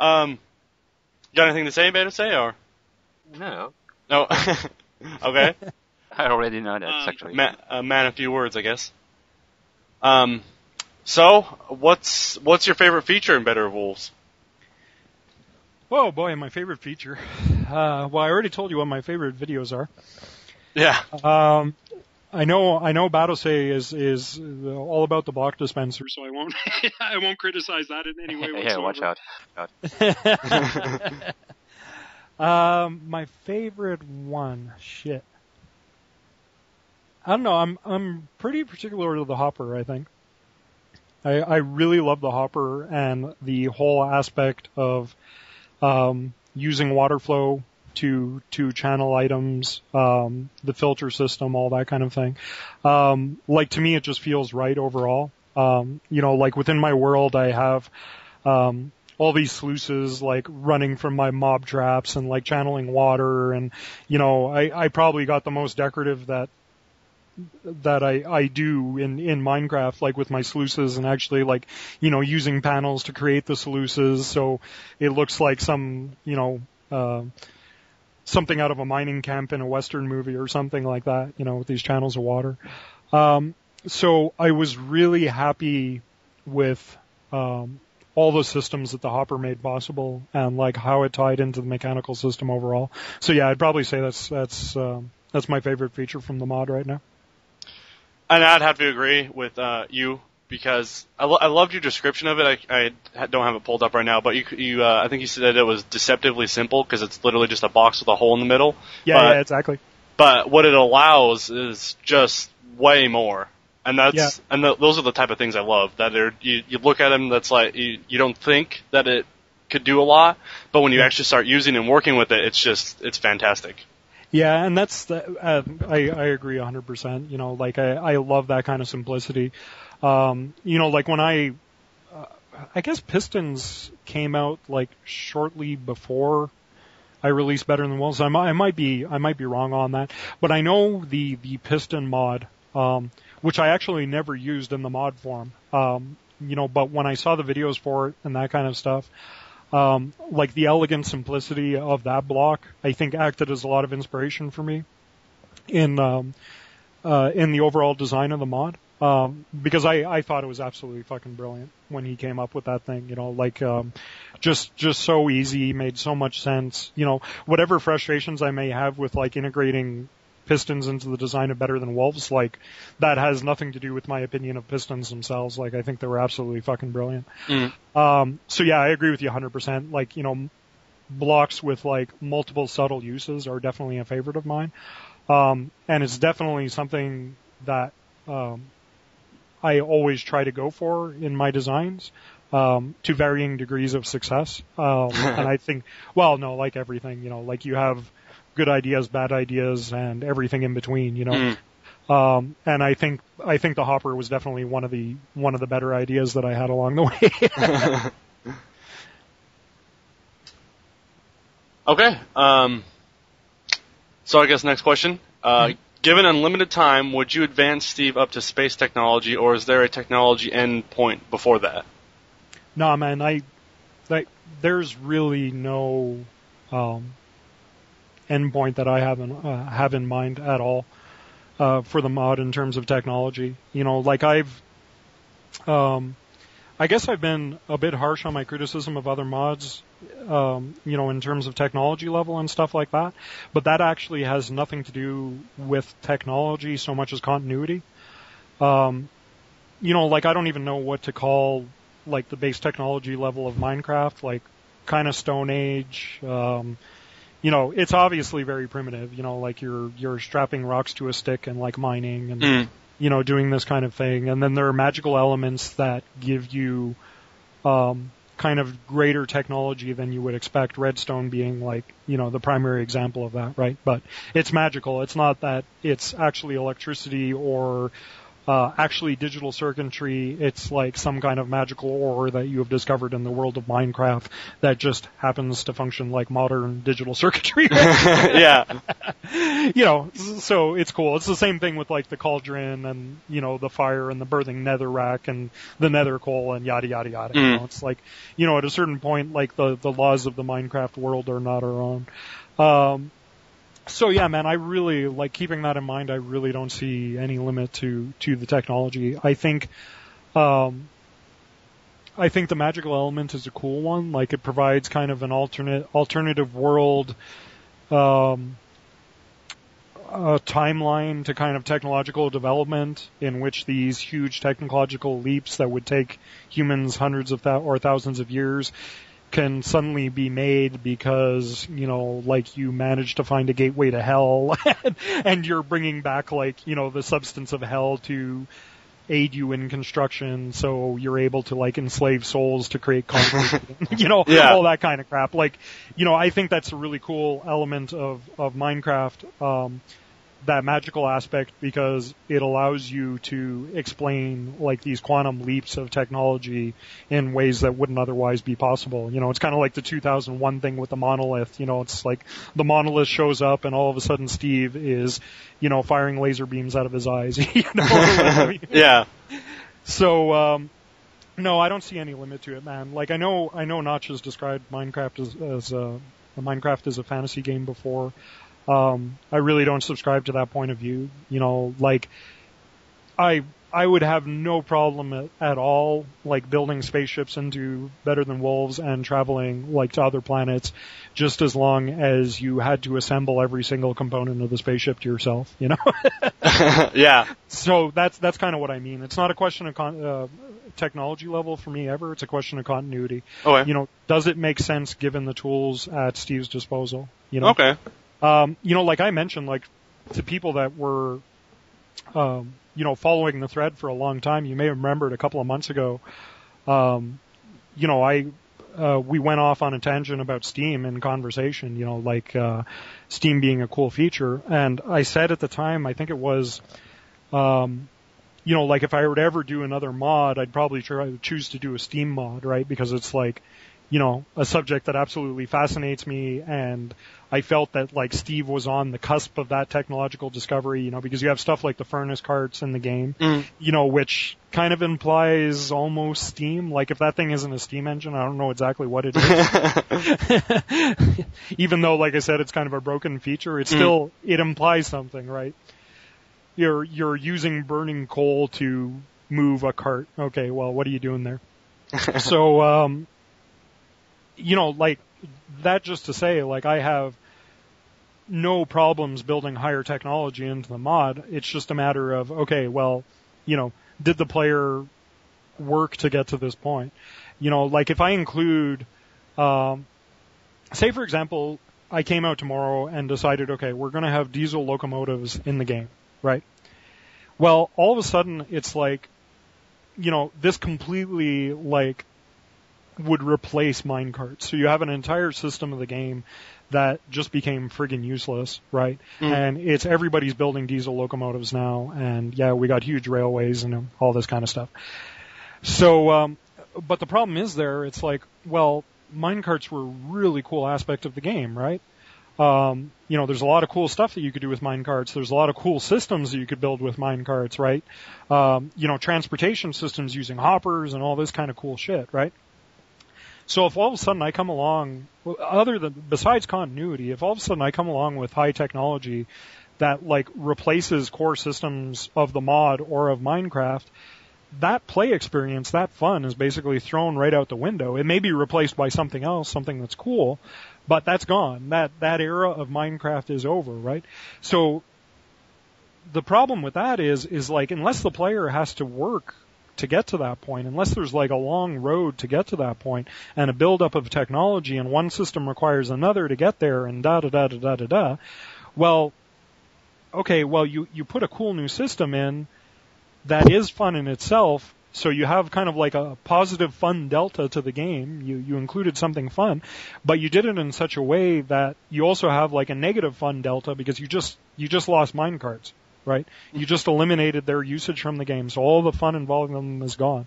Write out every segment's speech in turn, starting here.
Um, got anything to say, Battosay, or No, no? okay, I already know that um, actually. man, uh, man, a few words, I guess. Um, so what's what's your favorite feature in Better Wolves? Oh boy, my favorite feature. Uh, well, I already told you what my favorite videos are. Yeah, Um, I know, I know. Battosay is is all about the block dispenser, so I won't, I won't criticize that in any way yeah, watch whatsoever. out. um, my favorite one, shit. I don't know. I'm I'm pretty particular to the hopper. I think. I I really love the hopper and the whole aspect of um, using water flow to to channel items, um, the filter system, all that kind of thing. Um, like to me, it just feels right overall. Um, you know, like within my world, I have um, all these sluices like running from my mob traps and like channeling water, and you know, I I probably got the most decorative that that I, I do in, in Minecraft, like with my sluices and actually like, you know, using panels to create the sluices so it looks like some, you know, uh, something out of a mining camp in a Western movie or something like that, you know, with these channels of water. Um, so I was really happy with, um, all the systems that the hopper made possible and like how it tied into the mechanical system overall. So yeah, I'd probably say that's, that's, um, that's my favorite feature from the mod right now. and I'd have to agree with uh, you because I, lo- I loved your description of it. I, I don't have it pulled up right now, but you you uh, I think you said that it was deceptively simple because it's literally just a box with a hole in the middle. Yeah, But- yeah, exactly. But what it allows is just way more. And that's Yeah. and th- those are the type of things I love. That are you, you look at them, that's like you, you don't think that it could do a lot, but when you actually start using and working with it, it's just it's fantastic. Yeah, and that's the, uh, I I agree 100%. You know, like I I love that kind of simplicity. Um, you know, like when I uh, I guess Pistons came out like shortly before I released Better Than Wolves. I might, I might be I might be wrong on that, but I know the the Piston mod, um, which I actually never used in the mod form. Um, you know, but when I saw the videos for it and that kind of stuff, um, like the elegant simplicity of that block, I think acted as a lot of inspiration for me in um, uh, in the overall design of the mod. Um, because I, I thought it was absolutely fucking brilliant when he came up with that thing, you know, like, um, just, just so easy, made so much sense, you know, whatever frustrations I may have with like integrating pistons into the design of Better Than Wolves, like, that has nothing to do with my opinion of pistons themselves, like, I think they were absolutely fucking brilliant. Mm. Um, so yeah, I agree with you 100%, like, you know, blocks with like multiple subtle uses are definitely a favorite of mine. Um, and it's definitely something that, um, I always try to go for in my designs, um, to varying degrees of success. Um, and I think, well, no, like everything, you know, like you have good ideas, bad ideas, and everything in between, you know. Mm. Um, and I think, I think the hopper was definitely one of the, one of the better ideas that I had along the way. Okay. Um, so I guess next question. Uh, Given unlimited time, would you advance Steve up to space technology, or is there a technology end point before that? No, man, I like there's really no um, endpoint that I have in uh, have in mind at all uh, for the mod in terms of technology. You know, like I've, um, I guess I've been a bit harsh on my criticism of other mods. Um, you know, in terms of technology level and stuff like that, but that actually has nothing to do with technology so much as continuity. Um, you know, like I don't even know what to call like the base technology level of Minecraft, like kind of Stone Age. Um, you know, it's obviously very primitive. You know, like you're you're strapping rocks to a stick and like mining and Mm. you know doing this kind of thing. And then there are magical elements that give you um, kind of greater technology than you would expect. Redstone being like you know the primary example of that, right? But it's magical. It's not that it's actually electricity or uh, actually digital circuitry. It's like some kind of magical ore that you have discovered in the world of Minecraft that just happens to function like modern digital circuitry. yeah. you know, so it's cool. It's the same thing with like the cauldron and, you know, the fire and the birthing nether rack and the nether coal and yada yada yada. You Mm. know, it's like, you know, at a certain point, like the, the laws of the Minecraft world are not our own. Um, so yeah, man, I really like keeping that in mind. I really don't see any limit to to the technology. I think, um, I think the magical element is a cool one. Like it provides kind of an alternate alternative world, um, a timeline to kind of technological development in which these huge technological leaps that would take humans hundreds of thou- or thousands of years can suddenly be made because you know like you managed to find a gateway to hell and you're bringing back like you know the substance of hell to aid you in construction. So you're able to like enslave souls to create concrete you know Yeah. all that kind of crap. Like you know i think that's a really cool element of of minecraft. Um that magical aspect because it allows you to explain like these quantum leaps of technology in ways that wouldn't otherwise be possible. You know, it's kind of like the 2001 thing with the monolith. You know, it's like the monolith shows up and all of a sudden Steve is, you know, firing laser beams out of his eyes. you know, yeah. so um, no, I don't see any limit to it, man. Like I know, I know, Notch has described Minecraft as, as a, Minecraft as a fantasy game before. Um, I really don't subscribe to that point of view. You know, like I I would have no problem at, at all like building spaceships into Better Than Wolves and traveling like to other planets, just as long as you had to assemble every single component of the spaceship to yourself. You know. yeah. So that's that's kind of what I mean. It's not a question of con- uh, technology level for me ever. It's a question of continuity. Okay. You know, does it make sense given the tools at Steve's disposal? You know, Okay. Um, you know, like I mentioned, like to people that were, um, you know, following the thread for a long time. You may have remembered a couple of months ago. Um, you know, I uh, we went off on a tangent about Steam in conversation. You know, like uh, Steam being a cool feature, and I said at the time, I think it was, um, you know, like if I to ever do another mod, I'd probably try choose to do a Steam mod, right? Because it's like, you know, a subject that absolutely fascinates me and I felt that like Steve was on the cusp of that technological discovery, you know, because you have stuff like the furnace carts in the game, Mm. you know, which kind of implies almost Steam. Like if that thing isn't a Steam engine, I don't know exactly what it is. Even though, like I said, it's kind of a broken feature, it Mm. still, it implies something, right? You're, you're using burning coal to move a cart. Okay, well, what are you doing there? so, um, you know, like that just to say, like I have no problems building higher technology into the mod. It's just a matter of, okay, well, you know, did the player work to get to this point? You know, like if I include, um, say for example, I came out tomorrow and decided, okay, we're going to have diesel locomotives in the game, right? Well, all of a sudden it's like, you know, this completely like would replace minecarts. So you have an entire system of the game that just became friggin' useless, right? Mm. And it's everybody's building diesel locomotives now, and yeah, we got huge railways and all this kind of stuff. So, um, but the problem is there, it's like, well, minecarts were a really cool aspect of the game, right? Um, you know, there's a lot of cool stuff that you could do with minecarts. There's a lot of cool systems that you could build with minecarts, right? Um, you know, transportation systems using hoppers and all this kind of cool shit, right? So if all of a sudden I come along, other than besides continuity, if all of a sudden I come along with high technology that like replaces core systems of the mod or of Minecraft, that play experience, that fun is basically thrown right out the window. It may be replaced by something else, something that's cool, but that's gone. That that era of Minecraft is over, right? So the problem with that is is like unless the player has to work to get to that point, unless there's like a long road to get to that point and a buildup of technology and one system requires another to get there and da da da da da da da, well, okay, well you, you put a cool new system in that is fun in itself, so you have kind of like a positive fun delta to the game. You, you included something fun, but you did it in such a way that you also have like a negative fun delta because you just, you just lost minecarts, right? You just eliminated their usage from the game, so all the fun involving them is gone,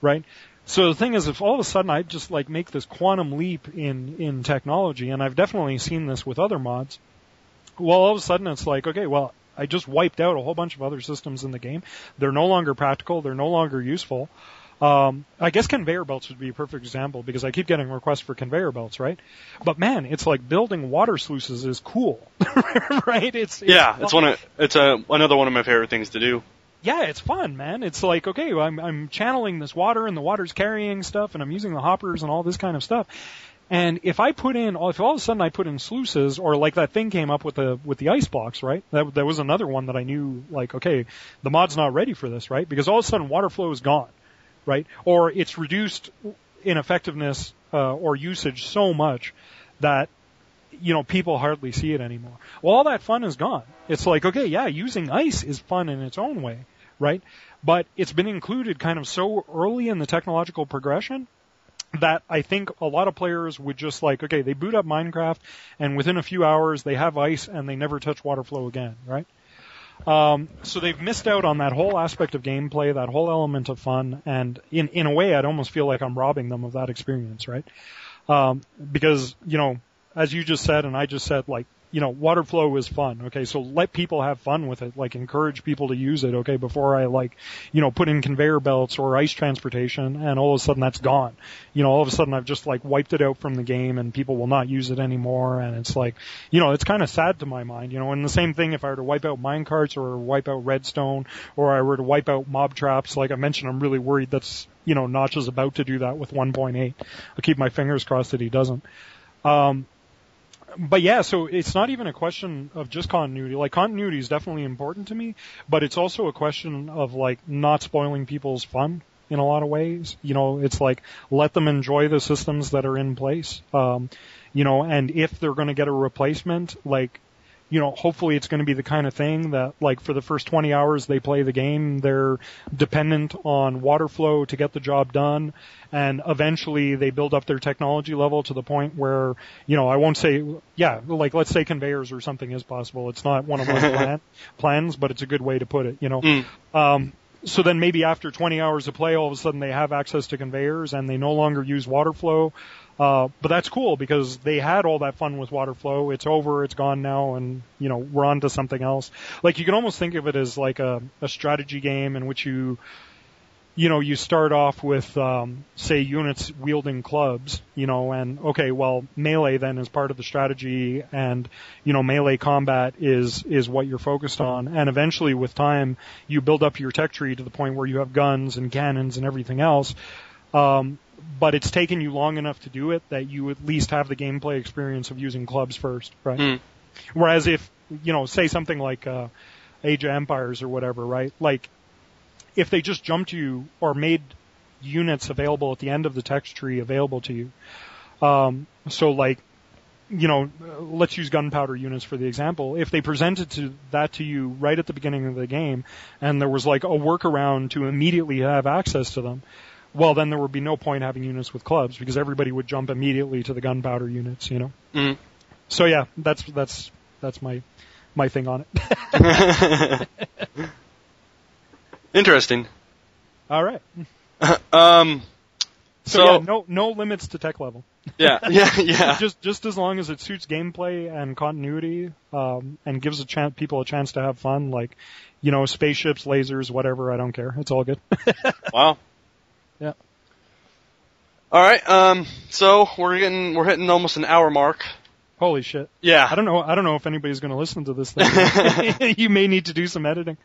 right? So the thing is, if all of a sudden I just like make this quantum leap in in technology, and I've definitely seen this with other mods, well, all of a sudden it's like, okay, well, I just wiped out a whole bunch of other systems in the game. They're no longer practical. They're no longer useful. Um, I guess conveyor belts would be a perfect example because I keep getting requests for conveyor belts, right? But man, it's like building water sluices is cool, right? It's, it's yeah, it's one of it's a another one of my favorite things to do. yeah, it's fun, man. It's like, okay, I'm, I'm channeling this water and the water's carrying stuff and I'm using the hoppers and all this kind of stuff. And if I put in, if all of a sudden I put in sluices or like that thing came up with the, with the ice blocks, right? That, that was another one that I knew like, okay, the mod's not ready for this, right? Because all of a sudden water flow is gone, right? Or it's reduced in effectiveness, uh, or usage so much that you know, people hardly see it anymore. Well, all that fun is gone. It's like, okay, yeah, using ice is fun in its own way, right? But it's been included kind of so early in the technological progression that I think a lot of players would just like, okay, they boot up Minecraft and within a few hours they have ice and they never touch water flow again, right? Um, so they've missed out on that whole aspect of gameplay, that whole element of fun, and in in a way, I'd almost feel like I'm robbing them of that experience, right? Um, because you know, as you just said, and I just said, like, you know, water flow is fun. Okay, so let people have fun with it. Like, encourage people to use it. Okay, before I like, you know, put in conveyor belts or ice transportation, and all of a sudden that's gone. You know, all of a sudden I've just like wiped it out from the game, and people will not use it anymore. And it's like, you know, it's kind of sad to my mind. You know, and the same thing if I were to wipe out minecarts or wipe out redstone, or I were to wipe out mob traps. Like I mentioned, I'm really worried that's you know Notch is about to do that with 1.8. I'll keep my fingers crossed that he doesn't. Um, but yeah, so it's not even a question of just continuity. Like continuity is definitely important to me, but it's also a question of like not spoiling people's fun in a lot of ways. You know, it's like let them enjoy the systems that are in place. Um, you know, and if they're going to get a replacement, like you know, hopefully it's going to be the kind of thing that, like, for the first 20 hours they play the game, they're dependent on water flow to get the job done, and eventually they build up their technology level to the point where, you know, I won't say, yeah, like, let's say conveyors or something is possible. It's not one of my plan, plans, but it's a good way to put it, you know. Mm. Um, so then maybe after 20 hours of play, all of a sudden they have access to conveyors and they no longer use water flow. Uh, but that's cool because they had all that fun with water flow. It's over, it's gone now, and you know we're on to something else. Like you can almost think of it as like a, a strategy game in which you, you know, you start off with um, say units wielding clubs, you know, and okay, well melee then is part of the strategy, and you know melee combat is is what you're focused on, and eventually with time you build up your tech tree to the point where you have guns and cannons and everything else. Um, but it's taken you long enough to do it that you at least have the gameplay experience of using clubs first, right? Mm. Whereas if, you know, say something like, uh, Age of Empires or whatever, right? Like, if they just jumped you or made units available at the end of the tech tree available to you, um, so like, you know, let's use gunpowder units for the example. If they presented to that to you right at the beginning of the game, and there was like a workaround to immediately have access to them, well, then there would be no point having units with clubs because everybody would jump immediately to the gunpowder units, you know. Mm. So yeah, that's that's that's my my thing on it. Interesting. All right. um. So, So, yeah, no no limits to tech level. yeah, yeah, yeah. Just just as long as it suits gameplay and continuity, um, and gives a chance people a chance to have fun, like you know spaceships, lasers, whatever. I don't care. It's all good. Wow. Yeah. All right. Um. So we're getting we're hitting almost an hour mark. Holy shit! Yeah. I don't know. I don't know if anybody's going to listen to this thing. you may need to do some editing.